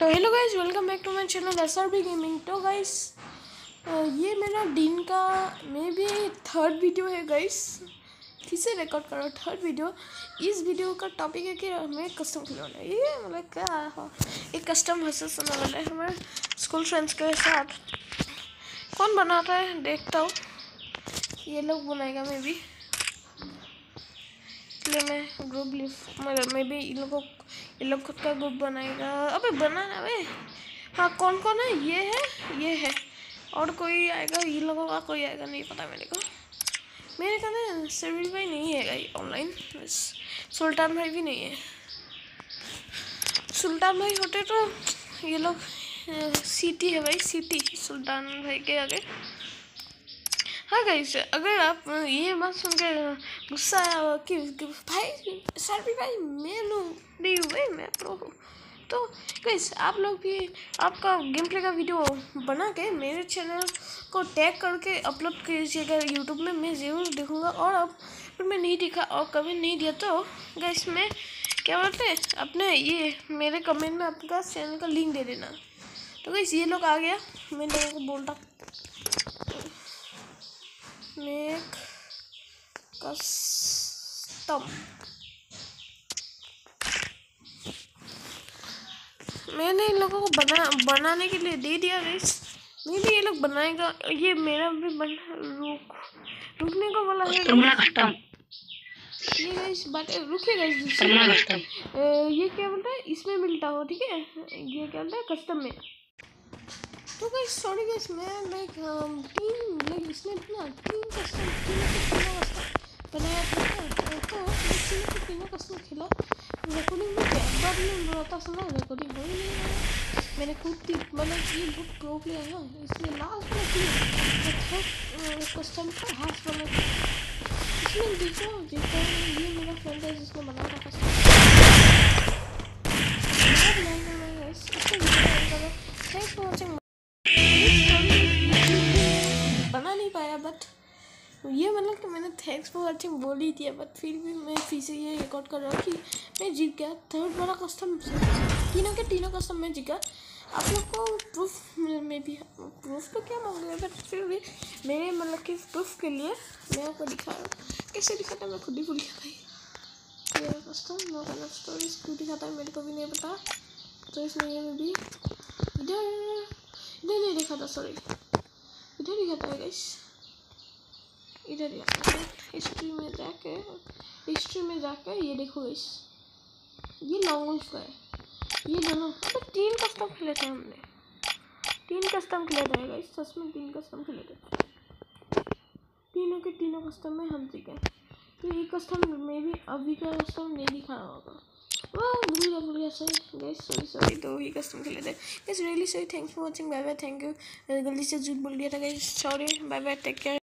तो hello guys welcome back to my channel S R B gaming तो guys ये मेरा दिन का मे बी थर्ड वीडियो है गाइस फिर से रिकॉर्ड करो थर्ड वीडियो इस वीडियो का टॉपिक है कि हमें कस्टम खिलौना ये मतलब क्या हो, एक कस्टम हंस सुनने वाला है हमारे स्कूल फ्रेंड्स के साथ। कौन बनाता है? देखता हूँ। ये लोग बनाएगा मे बी इसलिए मैं ग्रुप लिफ मतलब मे बी इन लोगों ये लोग खुद का ग्रुप बनाएगा। अबे बनाना अबे। हाँ कौन कौन है? ये है ये है। और कोई आएगा? ये लोगों का कोई आएगा? नहीं पता मेरे को। मेरे कहते सिविल भाई नहीं है भाई ऑनलाइन सुल्तान भाई भी नहीं है। सुल्तान भाई होते तो ये लोग सीटी है भाई, सीटी, सुल्तान भाई के आगे। हाँ गाइस अगर आप ये मत सुनकर गुस्सा आया कि, कि भाई सर भी भाई मैं लो नहीं भाई मैं प्रो हूँ। तो गाइस आप लोग भी आपका गेम प्ले का वीडियो बना के मेरे चैनल को टैग करके अपलोड कीजिएगा यूट्यूब में मैं ज़रूर देखूँगा और अब फिर मैं नहीं दिखा और कभी नहीं दिया तो गाइस मैं क्या बोलते हैं अपने ये मेरे कमेंट में आपका चैनल का लिंक दे देना। तो गाइस ये लोग आ गया। मैं लोगों को बोलता make custom मैंने इन लोगों को बना बनाने के लिए दे दिया गाइस मे भी ये लोग बनाएगा। ये मेरा भी बन रुक रुकने को बोला है। कस्टम ये गाइस बात रुकिए गाइस ये क्या बोलता है? इसमें मिलता हो ठीक है? ये क्या बोलता है? कस्टम में। तो गाइस सॉरी गाइस मैं लाइक तीन लाइक इसने ना तीन कस्टम तीनों कस्टम बनाया था। तो तीनों के कस्टम खेला रिकॉर्डिंग में एक बार बताता सुना रिकॉर्डिंग हो ही नहीं मैंने खुद थी मतलब ये बहुत प्रो प्लेयर है इसलिए लास्ट में थी कस्टम का हाथ बना इसमें देखो देखो, ये मेरा फ्रेंड है जिसने बनाया था नहीं पाया बट ये मतलब कि मैंने थैंक्स फॉर वॉचिंग बोल दिया बट फिर भी मैं फिर से ये रिकॉर्ड कर रहा हूँ कि मैं जीत गया। थर्ड वाला कस्टम तीनों के तीनों कस्टम में जीत गया। आप लोग को प्रूफ में भी प्रूफ तो क्या मांग रहे बट फिर भी मेरे मतलब कि प्रूफ के लिए मैं आपको दिखा रहा हूँ। कैसे दिखाता मैं खुद ही भूल गया भाई। ये कस्टम नो कलर स्टोरीज क्यों दिखाता है मेरे को भी नहीं पता। तो इसलिए मैं भी, इधर इधर नहीं देखा था सॉरी इधर है गाइस इधर दिखाता है हिस्ट्री में जाके हिस्ट्री में जाके ये देखो गाइस ये लॉन्ग का है. ये दोनों. तो तीन कस्टम खेले थे हमने. तीन कस्टम खेले थे गाइस सच में तीन कस्टम खेले थे. तीनों के तीनों कस्टम में हम जीते तो ये कस्टम में भी अभी का कस्टम नहीं दिखा रहा होगा. वाह भूल गया भूल गया सॉरी गाइस सॉरी सॉरी तो ही कस्टम खेले थे guys really sorry thanks for watching bye bye thank you गलती से झूठ बोल दिया था guys sorry bye bye take care